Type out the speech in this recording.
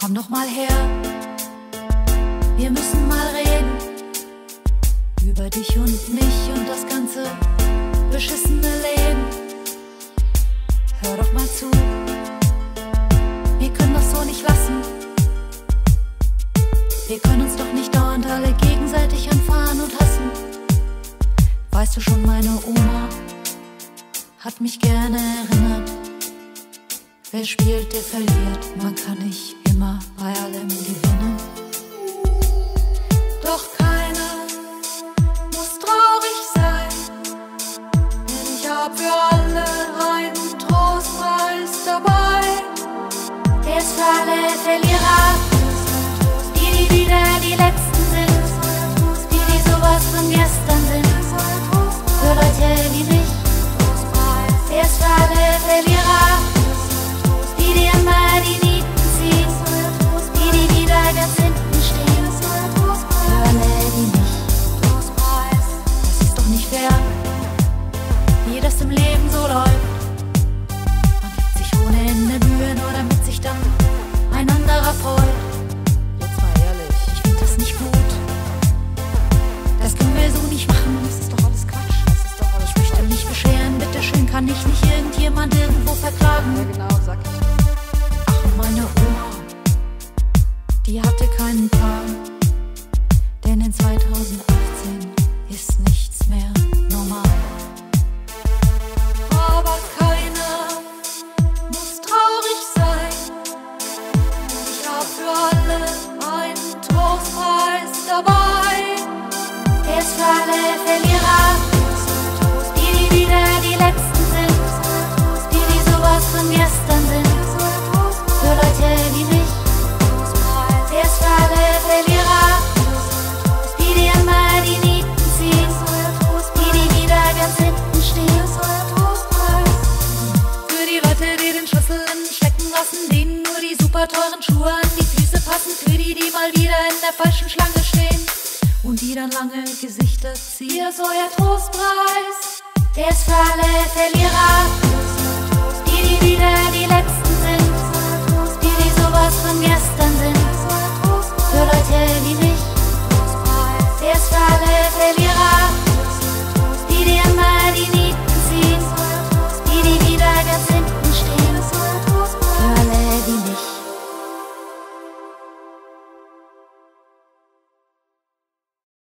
Komm doch mal her, wir müssen mal reden über dich und mich und das ganze beschissene Leben. Hör doch mal zu, wir können das so nicht lassen. Wir können uns doch nicht dauernd alle gegenseitig anfahren und hassen. Weißt du schon, meine Oma hat mich gerne erinnert. Wer spielt, der verliert. Man kann nicht immer bei allem gewinnen. Doch keiner muss traurig sein, denn ich hab für alle einen Trostpreis dabei. Ist für alle Verlierer, kann ich nicht irgendjemand irgendwo Ja, verklagen? genau, sag ich. Ach, meine Oma, die hatte keinen Plan. Denn in 2018 ist nichts mehr normal. Aber keiner muss traurig sein. Ich hab für alle einen Trostpreis dabei. Ist für alle lassen, denen nur die super teuren Schuhe an die Füße passen. Für die, die mal wieder in der falschen Schlange stehen und die dann lange Gesichter ziehen. Hier ist euer Trostpreis, der ist für alle Verlierer.